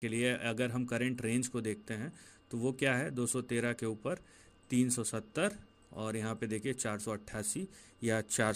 के लिए अगर हम करंट रेंज को देखते हैं तो वो क्या है? 213 के ऊपर 370 और यहाँ पे देखिए चार सौ अट्ठासी या चार